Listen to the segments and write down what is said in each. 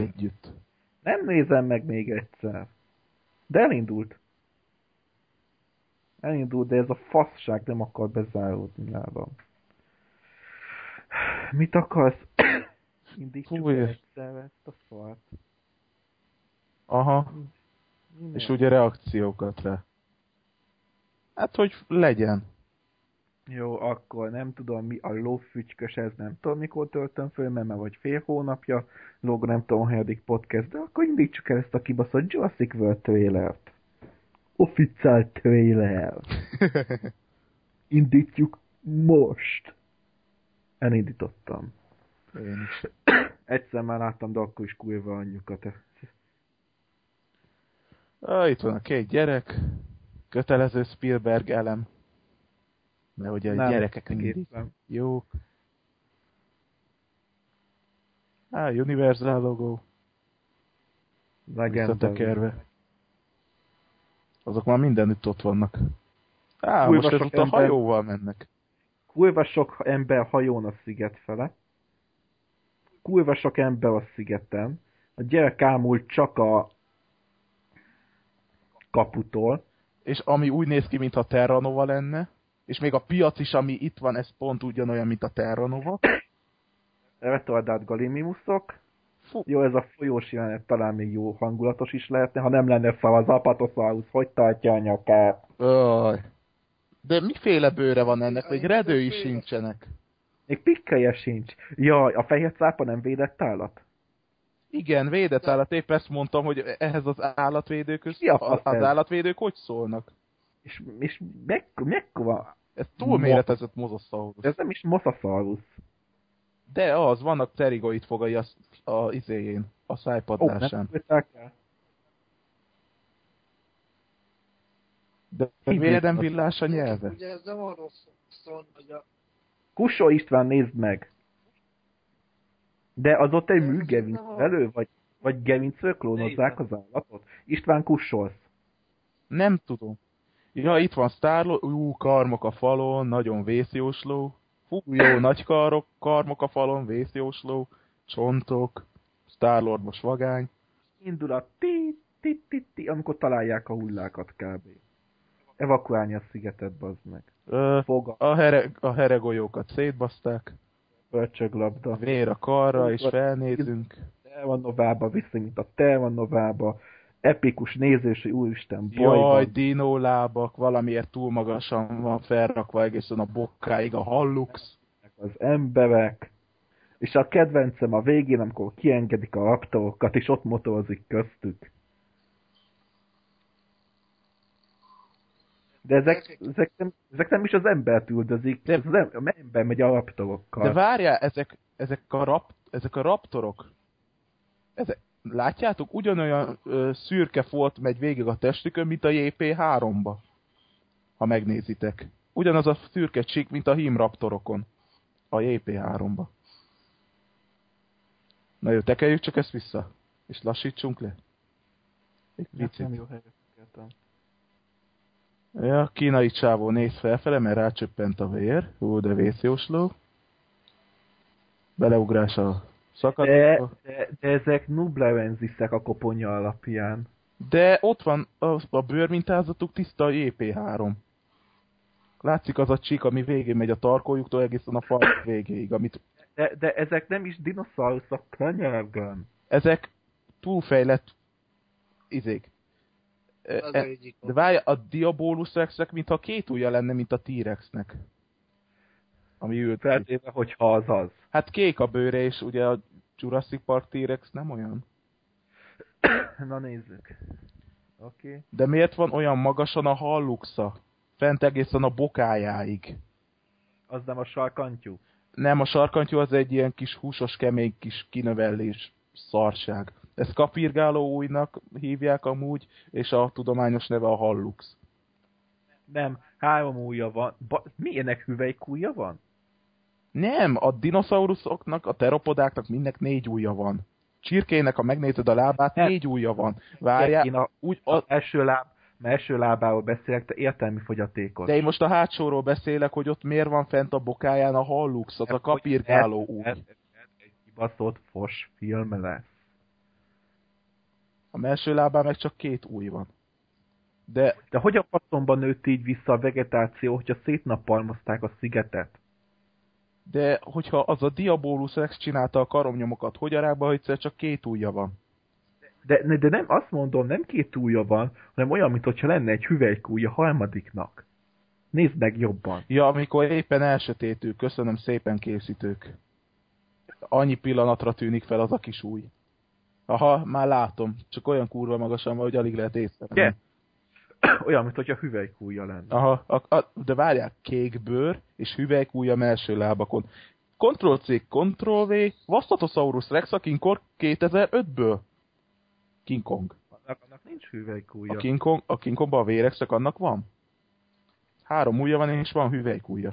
együtt. Nem nézem meg még egyszer. De elindult. Elindult, de ez a faszság nem akar bezáródni nálam. Mit akarsz? Indítsuk egyszer ezt a szart. Aha, Minek? és ugye reakciókat rá. Hát, hogy legyen. Jó, akkor nem tudom mi a lófügykös, ez nem tudom mikor töltöm föl, mert már vagy fél hónapja, log nem tudom, hanyadik podcast, de akkor indítsuk el ezt a kibaszott Jurassic World trailert. Official trailer. Indítjuk most. Elindítottam. Én is. Egyszer már láttam, de akkor is kurva anyjukat. Ah, itt van a két gyerek. Kötelező Spielberg elem. Mert ugye a Nem, gyerekek mindig Éppen. jók. Á, Universal. Legenda. Visszatekerve. Azok már mindenütt ott vannak. Á, Kurva most sok ezúttal ember- hajóval mennek. Kurva sok ember hajón a sziget fele. Kurva sok ember a szigeten. A gyerek ámult csak a kaputól. És ami úgy néz ki, mintha Terra Nova lenne, és még a piac is, ami itt van, ez pont ugyanolyan, mint a Terra Nova. Retardált galimimuszok. Fú, Jó, ez a folyós jelenet talán még jó hangulatos is lehetne, ha nem lenne fel az apatosaurus, hogy tartja a nyakát. Aj. De miféle bőre van ennek? Még redői sincsenek. Még pikkelje sincs. Jaj, a fehér cápa nem védett állat? Igen, védett állat, épp ezt mondtam, hogy ehhez az állatvédők, az, az állatvédők hogy szólnak? És, és mekk- mekkora? Ez túlméretezett mozosaurus. Ez nem is mosasaurus. De az, vannak pterigoid fogai a, a izéjén, a Ó, szájpadlásán. nem el? De miért nem villás a nyelve? Ugye ez nem arról szól, hogy a Kussó István, nézd meg! De az ott egy műgerinc elő, vagy, vagy gerincről klónozzák az állatot? István kussolsz. Nem tudom. Ja, itt van Starlord, ú, karmok a falon, nagyon vészjósló. Fú, jó, nagy karok, karmok a falon, vészjósló, csontok, Starlord most vagány. Indul a ti, ti, ti, ti, amikor találják a hullákat kb. Evakuálni a szigetet, bazd meg. Ö, Foga, a, here, a heregolyókat szétbaszták, pörcsöglabda. vér a karra, és felnézünk. Terra Novába viszi, mint a Terra Novába. Epikus nézés, hogy úristen, baj Jaj, van. dinólábak, valamiért túl magasan van felrakva egészen a bokkáig a hallux. az emberek. És a kedvencem a végén, amikor kiengedik a raptorokat, és ott motorozik köztük. De ezek, ezek, nem, ezek nem is az embert üldözik, De- az em- ember megy a raptorokkal. De várjál, ezek, ezek, a, rap, ezek a raptorok, ezek, látjátok, ugyanolyan ö, szürke folt megy végig a testükön, mint a JP3-ba. Ha megnézitek. Ugyanaz a szürke csík, mint a hím raptorokon. A JP3-ba. Na jó, tekeljük csak ezt vissza. És lassítsunk le. Egy Nem, picit. nem jó helyre. Ja, kínai csávó néz felfele, mert rácsöppent a vér. Hú, de vészjósló. Beleugrás a szakadékba. de, de ezek nublerenziszek a koponya alapján. De ott van a, a bőrmintázatuk tiszta a JP3. Látszik az a csík, ami végén megy a tarkójuktól egészen a fal végéig, amit De, de ezek nem is dinoszauruszok, könyörgöm. ezek túlfejlett izék. Az e- egyik. De várj, a Diabolus Rexnek mintha két ujja lenne, mint a T-Rexnek. Ami ült. ki. Feltéve, hogyha az az. Hát kék a bőre, és ugye a Jurassic Park T-Rex nem olyan. Na nézzük. Oké. Okay. De miért van olyan magasan a halluxa? Fent egészen a bokájáig. Az nem a sarkantyú. Nem, a sarkantyú az egy ilyen kis húsos, kemény kis kinövellés szarság. Ezt kapirgáló újnak hívják amúgy, és a tudományos neve a hallux. Nem, három ujja van. Ba, milyenek hüvelykújja van? Nem, a dinoszauruszoknak, a teropodáknak mindnek négy ujja van. Csirkének, ha megnézed a lábát, Nem. négy ujja van. Várjál, Én a, úgy, az a, első láb, mert első lábáról beszélek, te értelmi fogyatékos. de én most a hátsóról beszélek, hogy ott miért van fent a bokáján a hallux, az a kapirgáló új. Ez, ez egy kibaszott fos film lesz. A melső lábán meg csak két új van. De De hogy a faszomban nőtt így vissza a vegetáció, hogyha szétnappalmozták a szigetet? De hogyha az a Diabolus Rex csinálta a karomnyomokat, hogy arákban, hogy egyszer csak két ujja van. De, de nem, azt mondom, nem két ujja van, hanem olyan, mintha lenne egy hüvelykúja harmadiknak. Nézd meg jobban. Ja, amikor éppen elsötétül, köszönöm szépen készítők. Annyi pillanatra tűnik fel az a kis új. Aha, már látom. Csak olyan kurva magasan van, hogy alig lehet észrevenni. Ugye? olyan, mintha hüvelykúja lenne. Aha, a, a, de várják, kék bőr és hüvelykúja melső lábakon. Ctrl-C, Ctrl-V, Vastatosaurus Rex a King Kong 2005-ből. King Kong. Annak, annak nincs hüvelykúja. A King, Kong, a King Kongban a vérexek annak van? Három ujja van, és van hüvelykúja.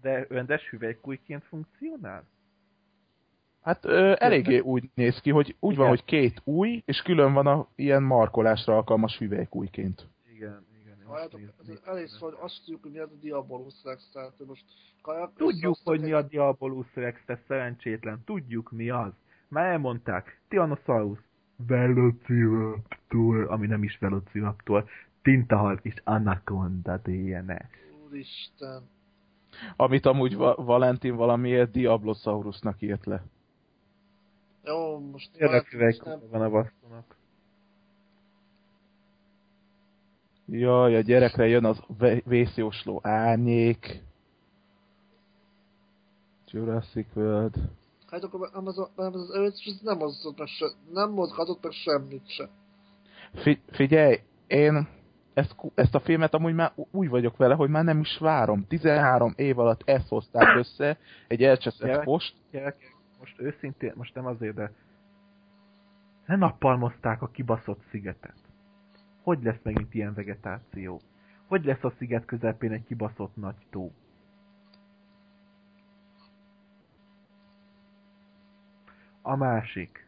De rendes hüvelykújként funkcionál? Hát ö, eléggé úgy néz ki, hogy úgy van, Igen. hogy két új, és külön van a ilyen markolásra alkalmas hüvelykújként. Igen, igen. Halljátok, elég hogy azt tudjuk, hogy mi az a Diabolus Rex, tehát most kajak, Tudjuk, hogy mi a Diabolus Rex, te szerencsétlen. Tudjuk, mi az. Már elmondták. Tyrannosaurus. Velociraptor, ami nem is Velociraptor. Tintahal és Anaconda DNS. Úristen. Amit amúgy Va- Valentin valamiért Diablosaurusnak írt le. Jó, most is hüvelykúja van a basztonak. Jaj, a gyerekre jön az vészjósló árnyék. Jurassic World. Hát akkor nem az, a- nem az, az előtt, nem mozgatott meg, se, nem mozgatott meg semmit se. Fi- figyelj, én ezt, ezt a filmet amúgy már úgy vagyok vele, hogy már nem is várom. 13 év alatt ezt hozták össze, egy elcseszett Gyerek. post. Gyerekek, most őszintén, most nem azért, de ne nappalmozták a kibaszott szigetet. Hogy lesz megint ilyen vegetáció? Hogy lesz a sziget közepén egy kibaszott nagy tó? A másik.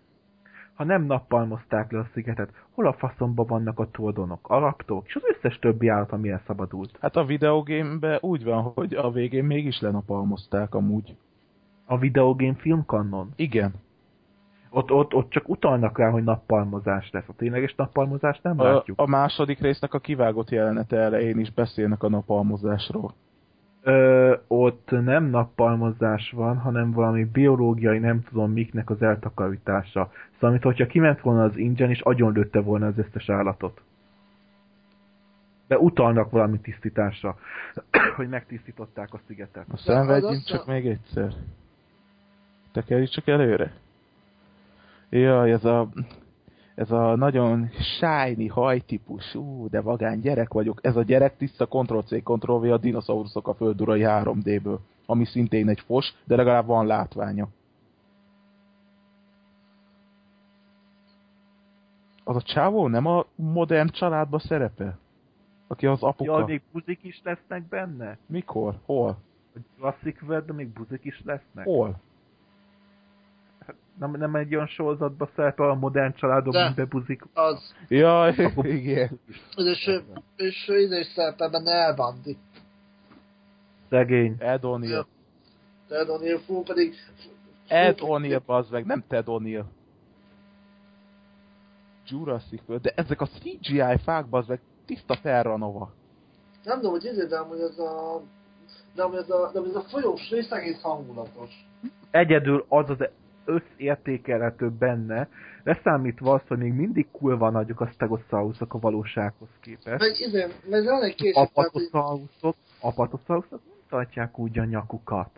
Ha nem nappalmozták le a szigetet, hol a faszomba vannak a tordonok, a raptorok és az összes többi állat, ami elszabadult? Hát a videogémben úgy van, hogy a végén mégis lenapalmozták amúgy. A videogame filmkannon. Igen. Ott, ott, ott csak utalnak rá, hogy nappalmozás lesz. A tényleges nappalmozást nem A, látjuk. a második résznek a kivágott jelenete elején is beszélnek a napalmozásról. Ö, ott nem nappalmozás van, hanem valami biológiai, nem tudom miknek az eltakarítása. Szóval, mint hogyha kiment volna az ingyen, és agyonlőtte volna az összes állatot. De utalnak valami tisztításra, hogy megtisztították a szigetet. A az szenvedjünk azt csak a- még egyszer. Tekerjük csak előre. Jaj, ez a, ez a nagyon shiny hajtípus, ú, de vagány gyerek vagyok. Ez a gyerek tiszta Ctrl-C, Ctrl-V a dinoszauruszok a földurai 3D-ből, ami szintén egy fos, de legalább van látványa. Az a csávó nem a modern családba szerepel? Aki az apuka? Ja, még buzik is lesznek benne? Mikor? Hol? A Jurassic World, még buzik is lesznek? Hol? Nem, nem egy olyan sorozatba szerepel a modern családok, mint bebuzik. Az. Jaj, igen. És, és ide is szerepel benne elbandi. Szegény. Ed O'Neill. Ted O'Neill fú pedig... Ed O'Neill, bazd meg, nem Ted O'Neill. Jurassic World, de ezek a CGI fák, bazd meg, tiszta Terranova. Nem tudom, hogy izé, de amúgy ez a... De amúgy ez a, de amúgy ez a folyós rész egész hangulatos. Egyedül az az összértékelhető benne, leszámítva azt, hogy még mindig kurva nagyok a stegosaurusok a valósághoz képest. Meg izé, meg van egy később, apatosaurusok nem tartják úgy a nyakukat.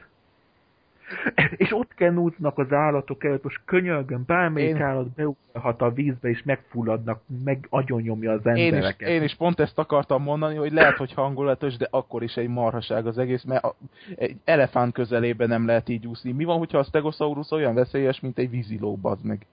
És ott kenúznak az állatok előtt, most könyörgön, bármelyik Én- állat beugrhat a vízbe, és megfulladnak, meg agyonnyomja az Én is, embereket. én is pont ezt akartam mondani, hogy lehet, hogy hangulatos, de akkor is egy marhaság az egész, mert a, egy elefánt közelében nem lehet így úszni. Mi van, hogyha a Stegosaurus olyan veszélyes, mint egy víziló, bazd meg?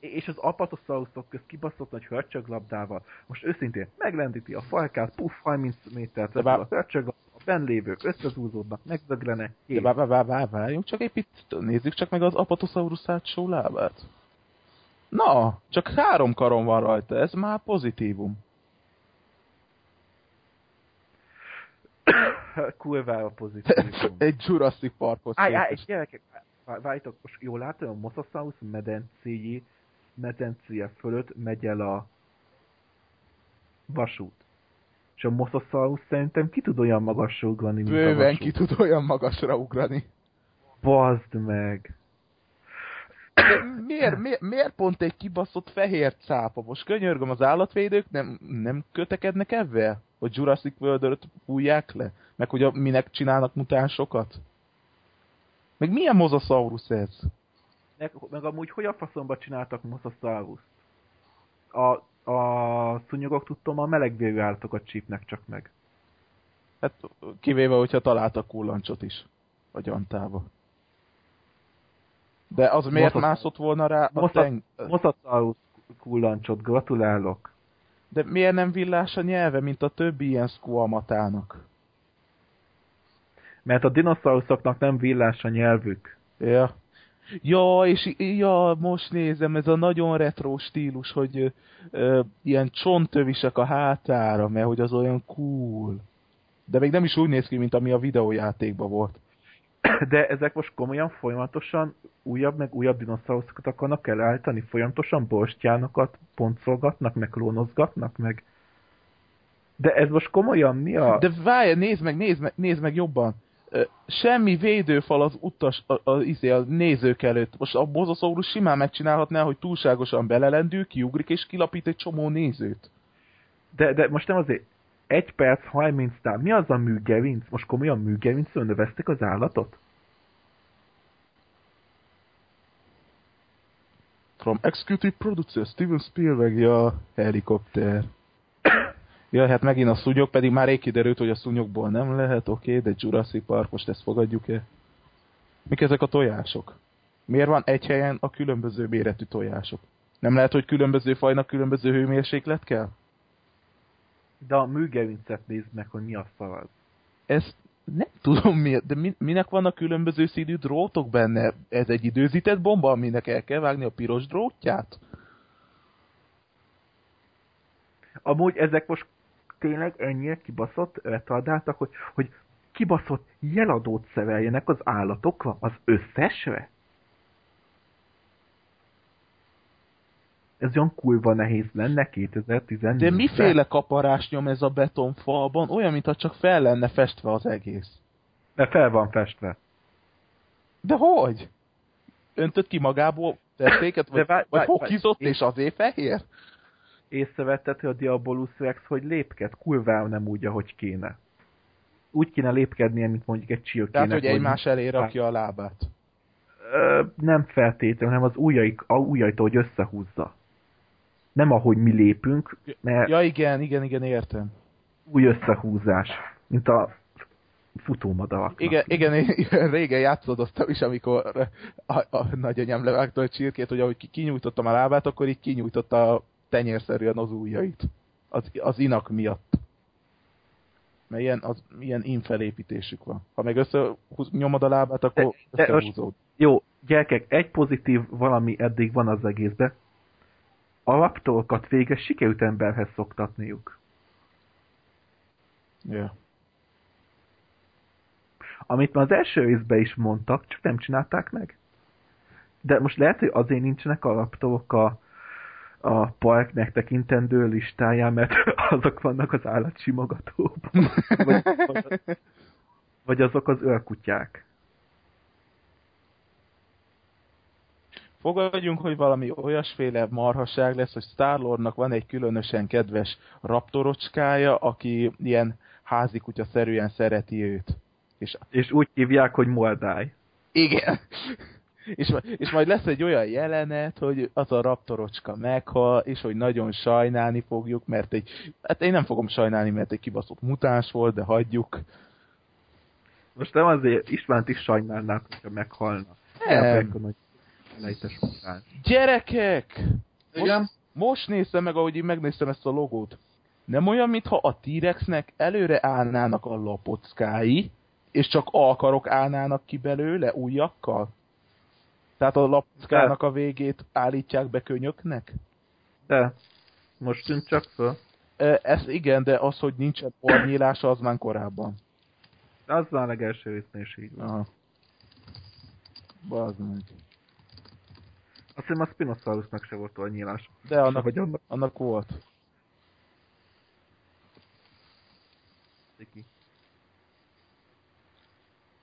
És az apatosaurusok közt kibaszott nagy hörcsöglabdával. Most őszintén, meglendíti a falkát, puff, 30 métert bár- a hörcsöglabda, a benlévők összezúzódnak, megdöglenek, De vá, vá, vá, vá, várjunk csak egy picit, nézzük csak meg az Apatosaurus hátsó lábát. Na, csak három karon van rajta, ez már pozitívum. Kurvára pozitívum. egy Jurassic Áj, áj, képest. gyerekek, vá- várjátok, most jól látom, a Mosasaurus medencéjé medencéje fölött megy el a vasút. És a Mosasaurus szerintem ki tud olyan magasra ugrani, mint Bőven ki tud olyan magasra ugrani. Bazd meg! De miért, miért, miért pont egy kibaszott fehér cápa? Most könyörgöm, az állatvédők nem, nem kötekednek ebben? Hogy Jurassic world fújják le? Meg hogy a, minek csinálnak mutánsokat? Meg milyen mozasaurus ez? Meg, meg amúgy hogy a faszomba csináltak Mosasaurus? A, a szúnyogok tudtom a melegvérű állatokat csípnek csak meg. Hát kivéve, hogyha találtak kullancsot is. A gyantába. De az miért Mosasaurus. mászott volna rá a teng... Mosasaurus kullancsot, gratulálok. De miért nem villás a nyelve, mint a többi ilyen squamatának? Mert a dinoszauruszoknak nem villás a nyelvük. Ja. Ja, és ja, most nézem, ez a nagyon retro stílus, hogy ö, ö, ilyen csonttövisek a hátára, mert hogy az olyan cool. De még nem is úgy néz ki, mint ami a videójátékban volt. De ezek most komolyan folyamatosan újabb meg újabb dinoszauruszokat akarnak elállítani? Folyamatosan borstyánokat pontszolgatnak, meg klónozgatnak, meg... De ez most komolyan mi a... De várj, nézd meg, nézd meg, nézd meg jobban. Semmi védőfal az utas, a, a, izé, a nézők előtt. Most a bozosaurus simán megcsinálhatná, hogy túlságosan belelendül, kiugrik és kilapít egy csomó nézőt. De, de most nem azért... Egy perc, 30 tál. Mi az a műgerinc? Most komolyan műgerincről növeztek az állatot? From executive producer Steven Spielberg, ja, helikopter. Ja, hát megint a szúnyog, pedig már rég kiderült, hogy a szúnyogból nem lehet, oké, okay, de Jurassic Park, most ezt fogadjuk-e? Mik ezek a tojások? Miért van egy helyen a különböző méretű tojások? Nem lehet, hogy különböző fajnak különböző hőmérséklet kell? De a műgerincet nézd meg, hogy mi a szar az. Ezt nem tudom miért, de mi, minek vannak különböző színű drótok benne? Ez egy időzített bomba, aminek el kell vágni a piros drótját? Amúgy ezek most tényleg ennyire kibaszott retardáltak, hogy, hogy kibaszott jeladót szereljenek az állatokra, az összesre? Ez olyan kurva nehéz lenne 2014 De miféle kaparás nyom ez a betonfalban? Olyan, mintha csak fel lenne festve az egész. De fel van festve. De hogy? Öntött ki magából festéket, vagy, De várj, vagy várj, hokizott várj. és azért fehér? Észrevetted, hogy a Diabolus Rex hogy lépked? Kurva nem úgy, ahogy kéne. Úgy kéne lépkednie, mint mondjuk egy csirkének. Tehát, hogy egymás elé rakja a lábát. Ö, nem feltétlenül, hanem az ujjaik, a ujjait, hogy összehúzza. Nem ahogy mi lépünk, mert Ja igen, igen, igen, értem. új összehúzás, mint a futómadaraknak. Igen, igen, én régen játszódoztam is, amikor a, a nagyanyám levágta a csirkét, hogy ahogy ki- kinyújtottam a lábát, akkor így kinyújtotta tenyérszerűen az ujjait. Az, az inak miatt. Mert ilyen, az, ilyen infelépítésük van. Ha meg összenyomod a lábát, akkor De- de most-. Jó, gyerekek, egy pozitív valami eddig van az egészben. A raptorokat végre sikerült emberhez szoktatniuk. Ja. Amit már az első részben is mondtak, csak nem csinálták meg. De most lehet, hogy azért nincsenek a raptorok a, a parknek tekintendő listáján, mert azok vannak az állatsimogatóban. Vagy, vagy, azok az őrkutyák. Fogadjunk, hogy valami olyasféle marhaság lesz, hogy Starlordnak van egy különösen kedves raptorocskája, aki ilyen házikutya szerűen szereti őt. És És úgy hívják, hogy Moldáj. igen. És, és majd lesz egy olyan jelenet, hogy az a raptorocska meghal, és hogy nagyon sajnálni fogjuk, mert egy, hát én nem fogom sajnálni, mert egy kibaszott mutáns volt, de hagyjuk. Most nem azért Istvánt is sajnálnák, hogyha meghalna. Nem. Elfelejtem, hogy lejtes után. Gyerekek! Igen? Most néztem meg, ahogy én megnéztem ezt a logót. Nem olyan, mintha a T-Rexnek előre állnának a lapockái, és csak alkarok állnának ki belőle újakkal? Tehát a lapockának a végét állítják be könyöknek? De, most tűnt csak föl. Ez igen, de az, hogy nincsen ornyílása, az már korábban. Az már a legelső résznél is így van. Aha. Bazd meg. Azt hiszem a Spinosaurusnak se volt olyan nyílás. De annak, Vagy annak annak volt. ki.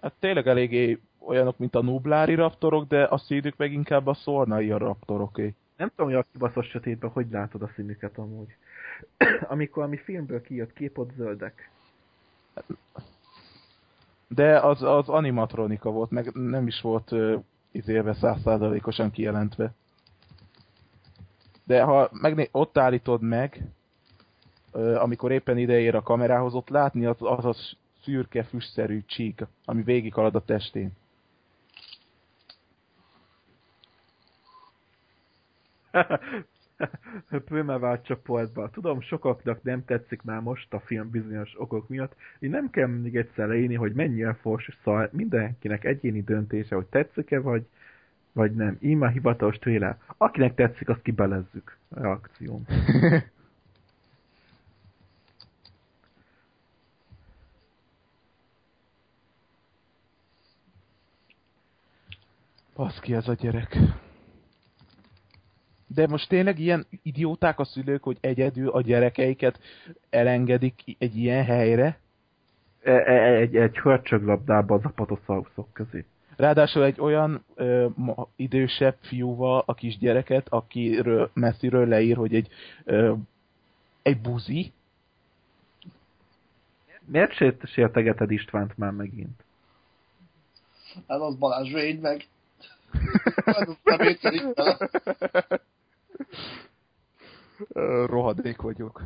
Hát tényleg eléggé olyanok, mint a nublári raptorok, de a szídük meg inkább a szornai a raptoroké. Nem tudom, hogy a kibaszott sötétben hogy látod a színüket amúgy. Amikor ami filmből kijött kép, ott zöldek. De az, az animatronika volt, meg nem is volt uh, izélve százszázalékosan kijelentve. De ha megné- ott állítod meg, uh, amikor éppen ideér a kamerához, ott látni az az, az szürke, füstszerű csík, ami végighalad a testén. Pőme vált csoportba. Tudom, sokaknak nem tetszik már most a film bizonyos okok miatt, így nem kell mindig egyszer leírni, hogy mennyire fos, szóval mindenkinek egyéni döntése, hogy tetszik-e, vagy, vagy nem. Íme a hivatalos trailer. Akinek tetszik, azt kibelezzük. Reakcióm. Baszki ez a gyerek. De most tényleg ilyen idióták a szülők, hogy egyedül a gyerekeiket elengedik egy ilyen helyre? E- e- Egy, egy hörcsöglabdába az apatoszauruszok közé. Ráadásul egy olyan ö, ma, idősebb fiúval a kisgyereket, akiről messziről leír, hogy egy, ö, egy buzi. Miért sért, sértegeted Istvánt már megint? Hát az Balázs, védj meg. Ez az. Ö, Rohadék vagyok.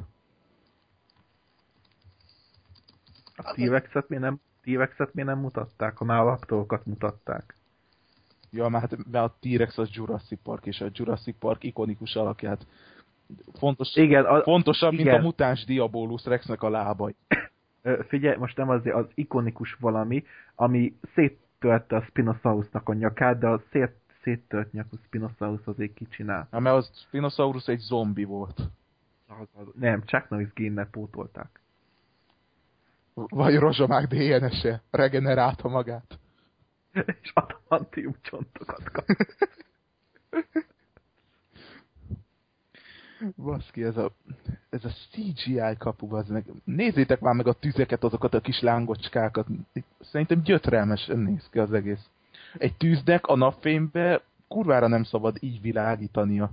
A T-Rexet miért nem, T-Rexet miért nem mutatták, a raptorokat mutatták? Ja, mert, hát, mert a T-Rex az Jurassic Park, és a Jurassic Park ikonikus alakját fontos, Igen, a, fontosabb, mint igen. a mutáns Diabolus Rexnek a lábai. Figyelj, most nem azért az ikonikus valami, ami széttörte a Spinosaurusnak a nyakát, de a szét, széttört nyakú Spinosaurus azért kicsinál. Hát, mert az Spinosaurus egy zombi volt. Az, az, nem, Chuck Norris génnel pótolták. Vagy rozsomák DNS-e regenerálta magát. És adamantium csontokat kap. Baszki, ez a, ez a CGI kapu, az meg. Nézzétek már meg a tüzeket, azokat a kis lángocskákat. Szerintem gyötrelmesen néz ki az egész. Egy tűznek a napfénybe kurvára nem szabad így világítania.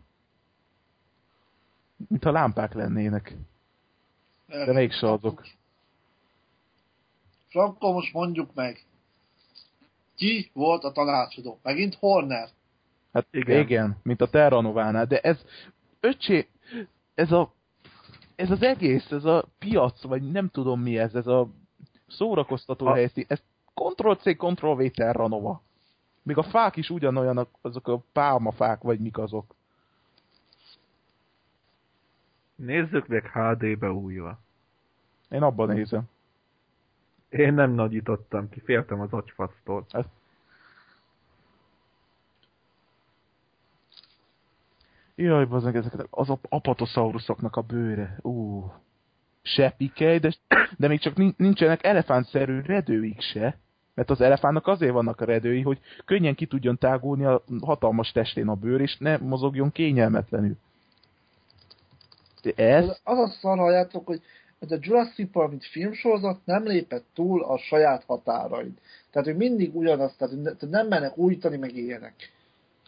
Mintha lámpák lennének. De mégse azok. Akkor most mondjuk meg. Ki volt a tanácsadó? Megint Horner. Hát Igen. igen, igen mint a Terranovánál, de ez, öcsé, ez a, ez az egész, ez a piac, vagy nem tudom mi ez, ez a szórakoztató A- helyszín, ez Ctrl-C, Ctrl-V Terranova. Még a fák is ugyanolyanak, azok a pálmafák, vagy mik azok. Nézzük meg HD-be újra. Én abban nézem. Én nem nagyítottam ki, féltem az agyfasztól. Jaj, bazdmeg, ezek az ap- apatosaurusoknak a bőre. Ú. Se pikely, de, de még csak nin- nincsenek elefántszerű redőik se. Mert az elefántnak azért vannak a redői, hogy könnyen ki tudjon tágulni a hatalmas testén a bőr, és ne mozogjon kényelmetlenül. De ez, Az, az a szar, halljátok, hogy hogy a Jurassic Park, mint filmsorozat nem lépett túl a saját határain. Tehát, hogy mindig ugyanaz, tehát, hogy ne- tehát nem mennek újítani, meg ilyenek.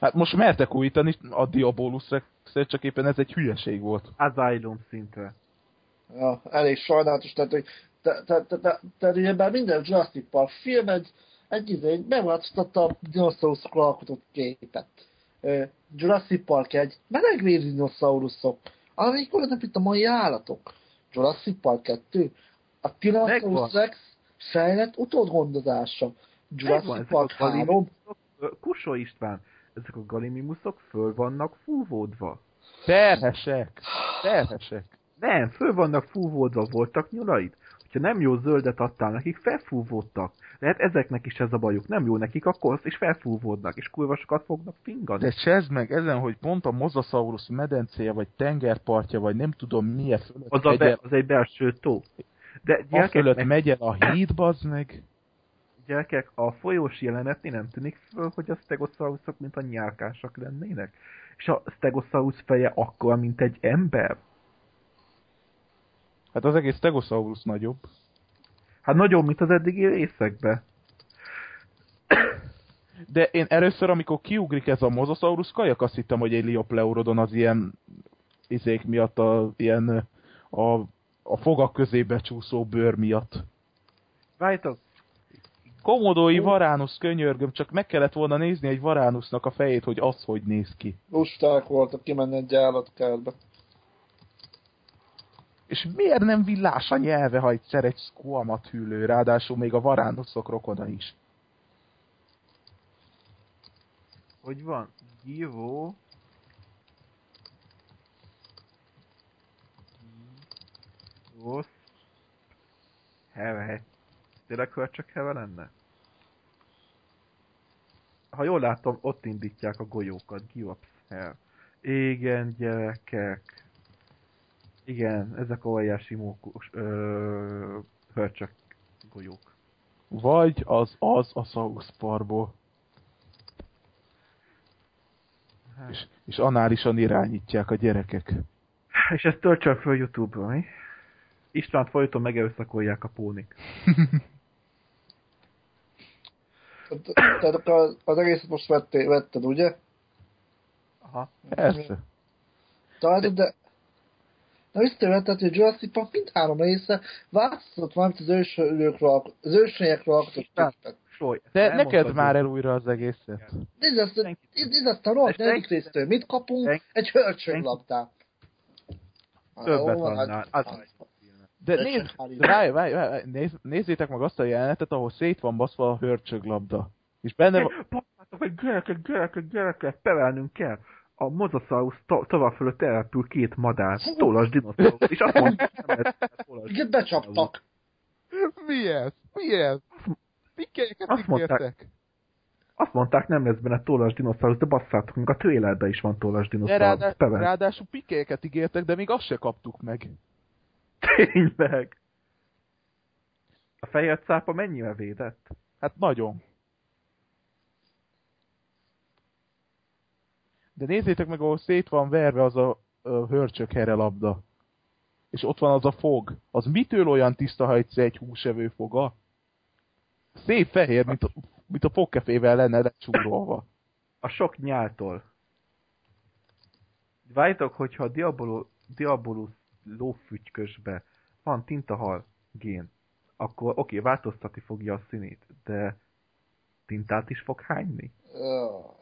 hát most mertek újítani a Diabolus csak éppen ez egy hülyeség volt. Asylum szintre. Ja, elég sajnálatos, tehát, hogy te, te, te, te, te, ugye bár minden Jurassic Park film egy, egy, izé, egy megváltoztatta a dinoszauruszokról alkotott képet. Jurassic Park egy melegvér dinoszauruszok, amelyik olyanok, mint a mai állatok. Jurassic Park 2, a. Tyrannosaurus Rex fejlett utódgondozása. Jurassic Park a galimi- 3, Ö, Kusó István, ezek a galimimuszok föl vannak fúvódva. Terhesek! Terhesek! Nem, föl vannak fúvódva, voltak nyulaid. Hogyha nem jó zöldet adtál nekik, felfúvódtak. Lehet ezeknek is ez a bajuk. Nem jó nekik, akkor azt is felfúvódnak, és kurva sokat fognak fingani. De csezd meg ezen, hogy pont a Mosasaurus medencéje, vagy tengerpartja, vagy nem tudom milyen fölött Az, a el- be, az egy belső tó. De a fölött gyerekeknek, megy el a híd, bazd meg. Gyerekek, a folyós jelenetnél nem tűnik föl, hogy a stegosaurusok mint a nyálkásak lennének? És a stegosaurus feje akkor, mint egy ember? Hát az egész Stegosaurus nagyobb. Hát nagyobb, mint az eddigi részekben. De én először, amikor kiugrik ez a mozosaurus kajak, azt hittem, hogy egy Liopleurodon az ilyen izék miatt, a, ilyen a, a fogak közébe csúszó bőr miatt. Várjátok, Komodói Varánusz, könyörgöm, csak meg kellett volna nézni egy Varánusznak a fejét, hogy az hogy néz ki. Lusták voltak kimenni egy állatkertbe. És miért nem villás a nyelve, ha egyszer egy squamat hűlő, ráadásul még a Varánuszok rokona is. hogy van? Gívó... Rossz... Heve. Tényleg csak heve lenne? Ha jól látom, ott indítják a golyókat. Give up hell. Igen, gyerekek. Igen, ezek a óriási mókus, ö, hörcsök golyók. Vagy az az a South Parkból. Hát. És, és análisan irányítják a gyerekek. És ezt töltsön föl Youtube-ra, mi? Istvánt folyton megerőszakolják a pónik. Tehát akkor az, az egészet most vettél, vetted, ugye? Aha. Persze. Tehát, de... visszavetted, hogy Jurassic Park mindhárom része változott valamit az ősölőkről, az ősényekről alkotott. Soly. De neked hogy- már el újra az egészet. Nézd azt, Senki- nézd azt a rohadt negyedik résztől. Mit kapunk? Egy hölcsönylabdát. Többet hát- annál. Az De De nézd, várj, várj, várj, nézz, nézzétek meg azt a jelenetet, ahol szét van baszva a hörcsöglabda. És benne van... Pappátok, hogy gyerekek, gyerekek, gyerekek, pevelnünk kell. A mozosaurus to- tovább fölött elrepül két madár, tollas dinoszaurusz, és azt mondja, hogy nem Igen, becsaptak. Mi ez? Mi ez? Pikelyeket Azt mondták-? Azt mondták, nem lesz benne tollas dinoszaurusz, de basszátok, még a trailerben is van tollas dinoszaurusz. ráadá, Pevel. ráadásul pikelyeket ígértek, de még azt se kaptuk meg. Tényleg. A fehér cápa mennyivel védett? Hát nagyon. De nézzétek meg, ahol szét van verve az a, hörcsök labda. És ott van az a fog. Az mitől olyan tiszta, ha egyszer egy húsevő foga? Szép fehér, mint a, mint a fogkefével lenne lecsúrolva. A sok nyáltól. Várjátok, hogyha a Diabolo, Diabolus lófügykösbe van tintahal gén, akkor oké, változtatni fogja a színét, de tintát is fog hányni? Jaj.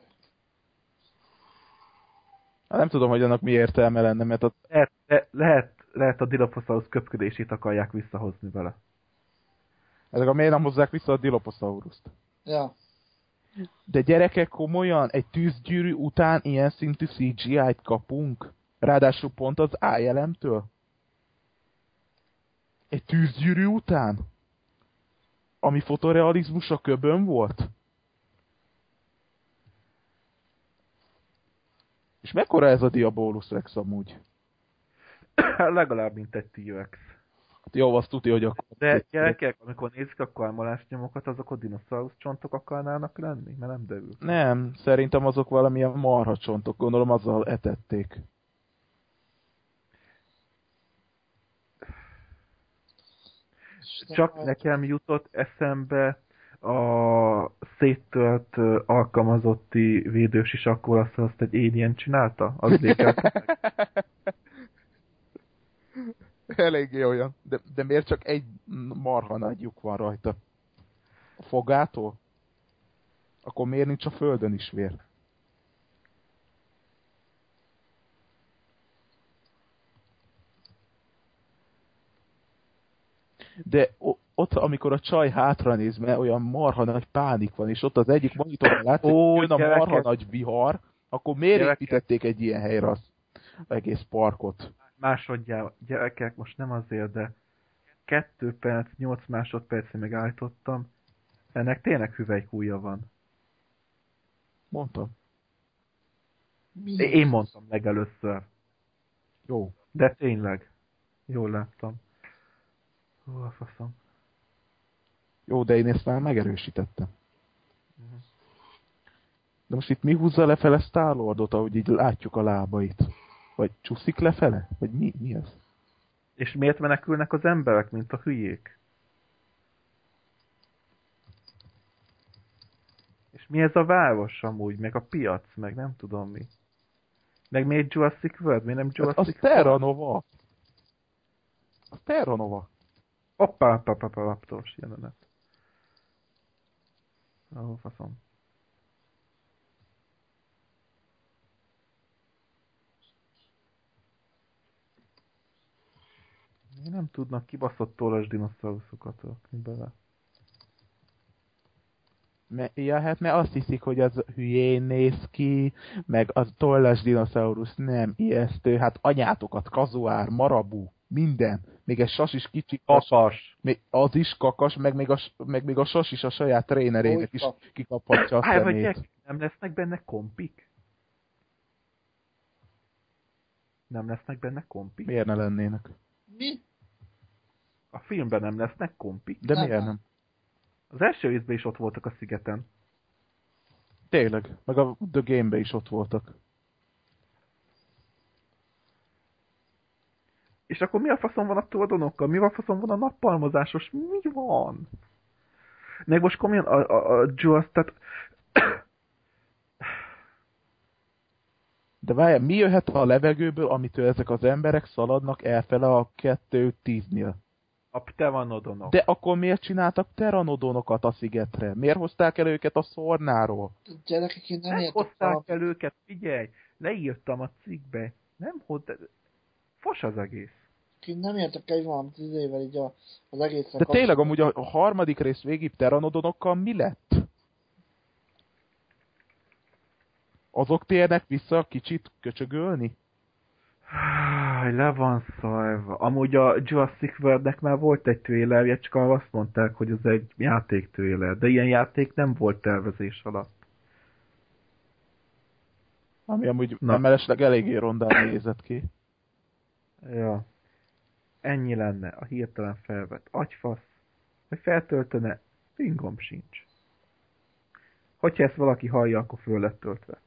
Hát nem tudom, hogy annak mi értelme lenne, mert a, Lehet, le, lehet, lehet a Dilophosaurus köpködését akarják visszahozni vele. ezek a miért nem hozzák vissza a Dilophosaurust. Ja. De gyerekek, komolyan, egy tűzgyűrű után ilyen szintű CGI-t kapunk? Ráadásul pont az ájelemtől? Egy tűzgyűrű után? Ami fotorealizmus a köbön volt? És mekkora ez a Diabolus Rex amúgy? Legalább, mint egy T-Rex. Hát jó, azt tudja, hogy akkor... De gyerekek, amikor nézik a karmolás nyomokat, azok a dinoszaurusz csontok akarnának lenni? Mert nem derül. Nem, szerintem azok valamilyen marhacsontok, gondolom azzal etették. Csak nekem jutott eszembe a széttölt alkalmazotti védős is akkor azt, azt egy alien csinálta? Az. Eléggé olyan. De, de miért csak egy marha nagy lyuk van rajta? A fogától? Akkor miért nincs a földön is vér? De ott, amikor a csaj hátra néz, mert olyan marha nagy pánik van, és ott az egyik monitoron látszik, Ó, hogy jön a marha nagy vihar, akkor miért Gyerekek. építették egy ilyen helyre az egész parkot? Másodjára, gyerekek, most nem azért, de 2 perc, 8 másodpercig megállítottam. Ennek tényleg hüvelykúja van. Mondtam. Mi? Én mondtam legelőször. Jó. De tényleg. Jól láttam. Hú, a faszom. Jó, de én ezt már megerősítettem. De most itt mi húzza lefele Starlordot, ahogy így látjuk a lábait? Vagy csúszik lefele? Vagy mi, mi ez? És miért menekülnek az emberek, mint a hülyék? És mi ez a város amúgy, meg a piac, meg nem tudom mi. Meg miért Jurassic World, miért nem Jurassic az Terra Nova. Az Terra Nova. Hoppá, hoppá, hoppá, jelenet. Ó, faszom. Nem tudnak kibaszott tollas dinoszauruszokat rakni bele? Me, ja, hát mert azt hiszik, hogy az hülyén néz ki, meg az tollas dinoszaurusz nem ijesztő, hát anyátokat, kazuár, marabú, minden. Még egy sas is kicsi kas, Kakas! még az is kakas, meg még a, meg még a sas is a saját trénerének is kikaphatja a szemét. Nem lesznek benne kompik? Nem lesznek benne kompik? Miért ne lennének? Mi? A filmben nem lesznek kompik? De Nem. miért nem? Az első részben is ott voltak a szigeten. Tényleg, meg a The Game-be is ott voltak. És akkor mi a faszom van a tulajdonokkal? Mi a faszom van a nappalmozásos? Mi van? Meg most komolyan a, a, a Jaws, tehát De várjál, mi jöhet a levegőből, amitől ezek az emberek szaladnak elfele a 2-10-nél? a pteranodonok. De akkor miért csináltak teranodonokat a szigetre? Miért hozták el őket a szornáról? Gyerekek, én nem nem hozták a... el őket, figyelj! Leírtam a cikkbe. Nem hozzá... Fos az egész. Én nem értek egy valamit tíz évvel így a, az egészen De tényleg amúgy a, a harmadik rész végig teranodonokkal mi lett? Azok térnek vissza kicsit köcsögölni? Le van szajva. Amúgy a Jurassic World-nek már volt egy trailerje, csak azt mondták, hogy ez egy játék trailer. De ilyen játék nem volt tervezés alatt. Ami amúgy Na. Mellesleg eléggé rondán nézett ki. Ja. Ennyi lenne a hirtelen felvett agyfasz, hogy feltöltene, fingom sincs. Hogyha ezt valaki hallja, akkor föl lett töltve.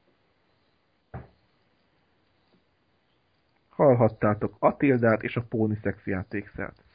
Hallhattátok Atildát és a Póniszex játékszert.